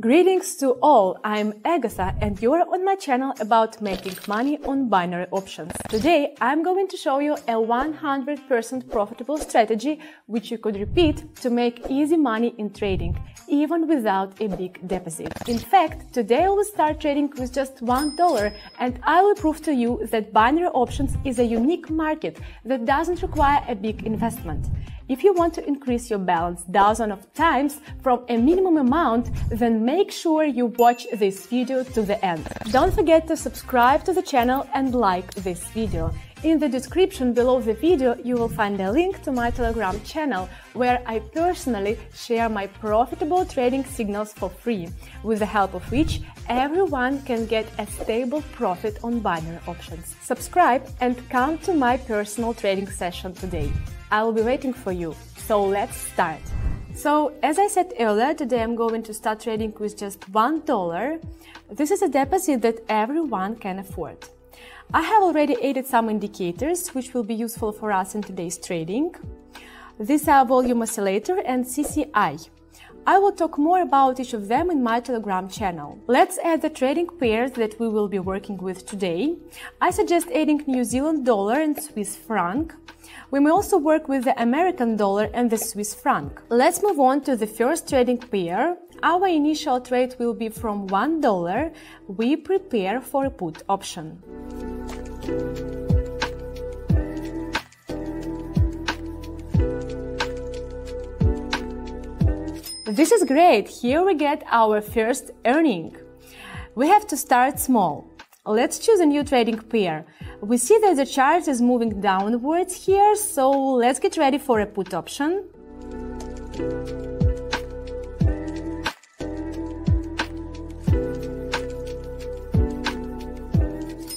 Greetings to all, I'm Agatha and you're on my channel about making money on binary options. Today I'm going to show you a 100% profitable strategy which you could repeat to make easy money in trading, even without a big deposit. In fact, today I will start trading with just $1 and I will prove to you that binary options is a unique market that doesn't require a big investment. If you want to increase your balance dozens of times from a minimum amount, then make sure you watch this video to the end. Don't forget to subscribe to the channel and like this video. In the description below the video, you will find a link to my Telegram channel where I personally share my profitable trading signals for free, with the help of which everyone can get a stable profit on binary options. Subscribe and come to my personal trading session today. I will be waiting for you. So let's start. So, as I said earlier, today I'm going to start trading with just $1. This is a deposit that everyone can afford. I have already added some indicators which will be useful for us in today's trading. These are volume oscillator and CCI. I will talk more about each of them in my Telegram channel. Let's add the trading pairs that we will be working with today. I suggest adding New Zealand dollar and Swiss franc. We may also work with the American dollar and the Swiss franc. Let's move on to the first trading pair. Our initial trade will be from $1. We prepare for a put option. This is great. Here we get our first earning. We have to start small. Let's choose a new trading pair. We see that the chart is moving downwards here, so let's get ready for a put option.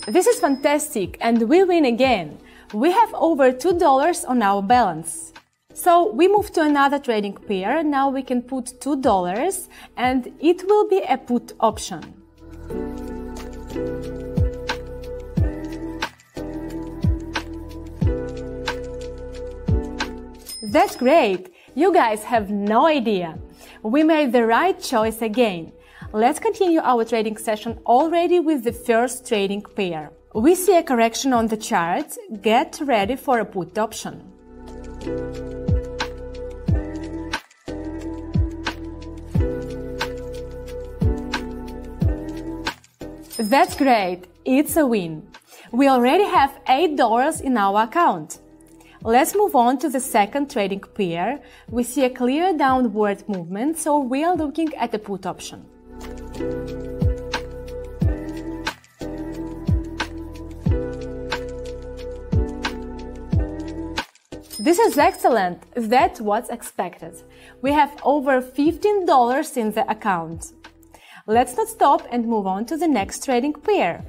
This is fantastic and we win again. We have over $2 on our balance. So we move to another trading pair. Now we can put $2 and it will be a put option. That's great! You guys have no idea. We made the right choice again. Let's continue our trading session already with the first trading pair. We see a correction on the chart. Get ready for a put option. That's great. It's a win. We already have $8 in our account. Let's move on to the second trading pair. We see a clear downward movement, so we are looking at the put option. This is excellent. That's what's expected. We have over $15 in the account. Let's not stop and move on to the next trading pair.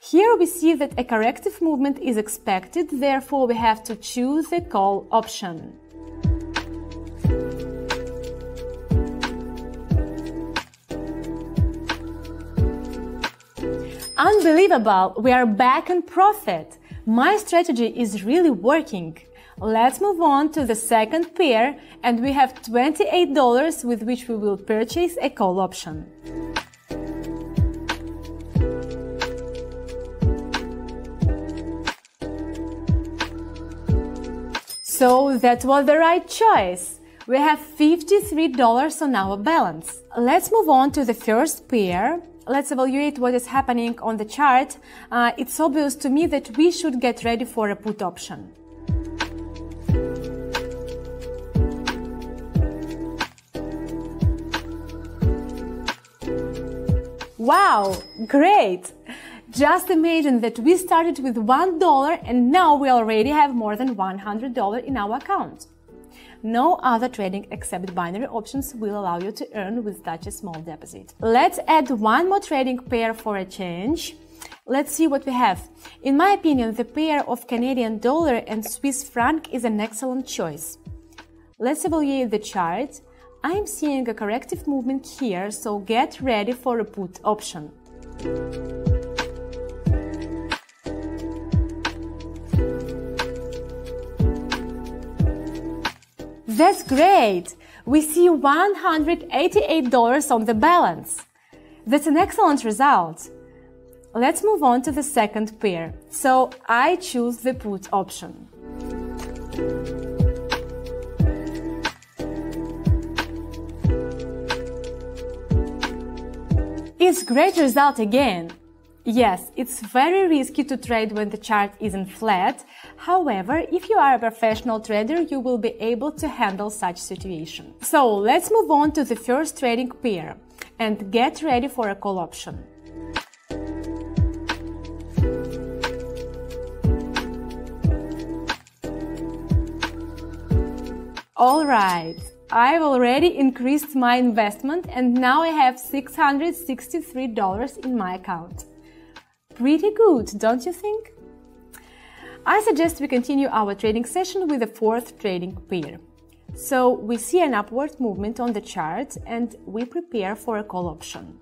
Here we see that a corrective movement is expected, therefore we have to choose the call option. Unbelievable! We are back in profit! My strategy is really working. Let's move on to the second pair and we have $28 with which we will purchase a call option. So that was the right choice. We have $53 on our balance. Let's move on to the first pair. Let's evaluate what is happening on the chart. Uh, it's obvious to me that we should get ready for a put option. Wow, great! Just imagine that we started with $1 and now we already have more than $100 in our account. No other trading except binary options will allow you to earn with such a small deposit. Let's add one more trading pair for a change. Let's see what we have. In my opinion, the pair of Canadian dollar and Swiss franc is an excellent choice. Let's evaluate the chart. I'm seeing a corrective movement here, so get ready for a put option. That's great! we see $188 on the balance. That's an excellent result. Let's move on to the second pair. So I choose the put option. It's great result again. Yes, it's very risky to trade when the chart isn't flat. However, if you are a professional trader, you will be able to handle such situation. So let's move on to the first trading pair and get ready for a call option. Alright, I've already increased my investment and now I have $663 in my account. Pretty good, don't you think? I suggest we continue our trading session with the fourth trading pair. So we see an upward movement on the chart and we prepare for a call option.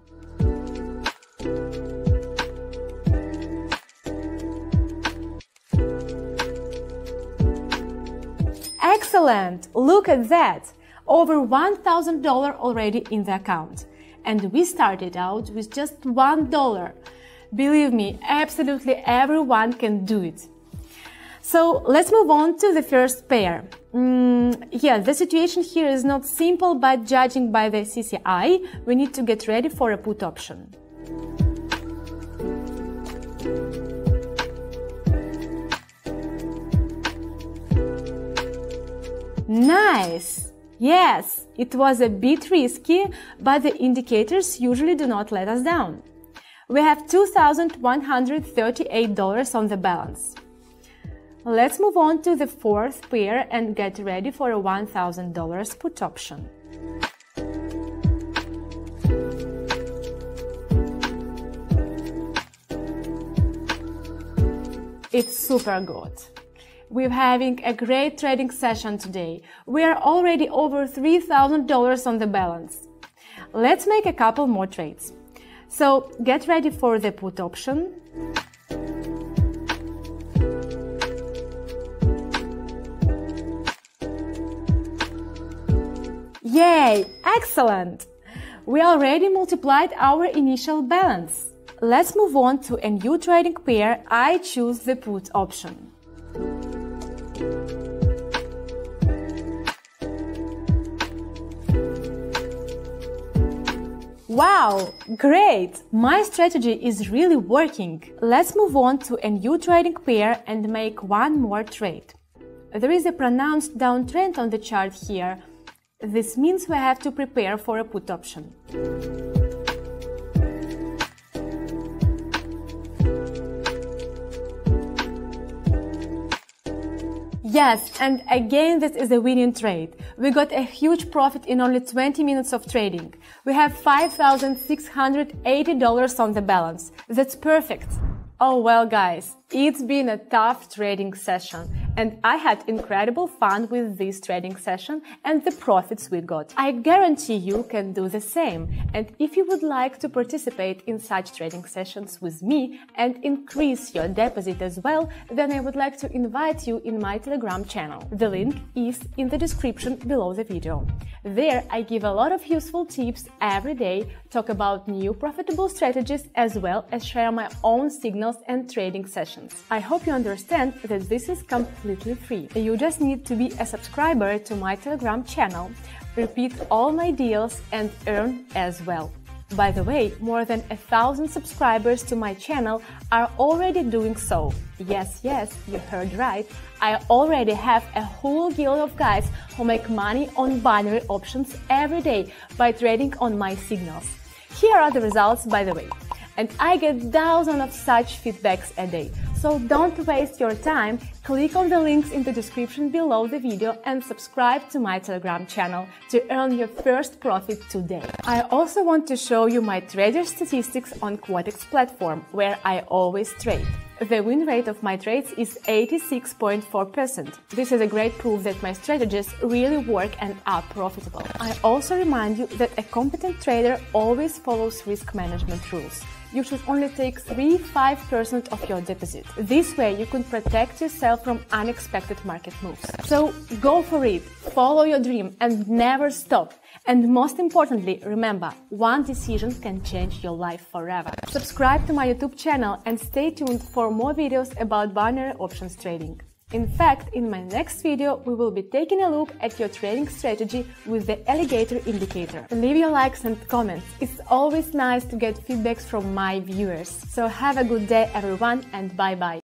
Excellent! Look at that! Over $1,000 already in the account. And we started out with just $1. Believe me, absolutely everyone can do it. So let's move on to the first pair. Mm, yeah, the situation here is not simple, but judging by the CCI, we need to get ready for a put option. Nice! Yes, it was a bit risky, but the indicators usually do not let us down. We have $2,138 on the balance. Let's move on to the fourth pair and get ready for a $1,000 put option. It's super good. We're having a great trading session today. We are already over $3,000 on the balance. Let's make a couple more trades. So get ready for the put option. Yay! Excellent! We already multiplied our initial balance. Let's move on to a new trading pair. I choose the put option. Wow, great! My strategy is really working. Let's move on to a new trading pair and make one more trade. There is a pronounced downtrend on the chart here. This means we have to prepare for a put option. Yes, and again, this is a winning trade. We got a huge profit in only 20 minutes of trading. We have $5,680 on the balance. That's perfect. Oh well, guys, it's been a tough trading session and I had incredible fun with this trading session and the profits we got. I guarantee you can do the same. And if you would like to participate in such trading sessions with me and increase your deposit as well, then I would like to invite you in my Telegram channel. The link is in the description below the video. There I give a lot of useful tips every day, talk about new profitable strategies as well as share my own signals and trading sessions. I hope you understand that this is completely free. You just need to be a subscriber to my Telegram channel, repeat all my deals and earn as well. By the way, more than a thousand subscribers to my channel are already doing so. Yes, yes, you heard right. I already have a whole guild of guys who make money on binary options every day by trading on my signals. Here are the results, by the way. And I get thousands of such feedbacks a day. So don't waste your time, click on the links in the description below the video and subscribe to my Telegram channel to earn your first profit today. I also want to show you my trader statistics on Quotex platform, where I always trade. The win rate of my trades is 86.4%. This is a great proof that my strategies really work and are profitable. I also remind you that a competent trader always follows risk management rules. you should only take 3-5% of your deposit. This way you can protect yourself from unexpected market moves. So go for it, follow your dream and never stop. And most importantly, remember, one decision can change your life forever. Subscribe to my YouTube channel and stay tuned for more videos about binary options trading. In fact, in my next video, we will be taking a look at your trading strategy with the alligator indicator. Leave your likes and comments. It's always nice to get feedbacks from my viewers. So have a good day everyone and bye bye.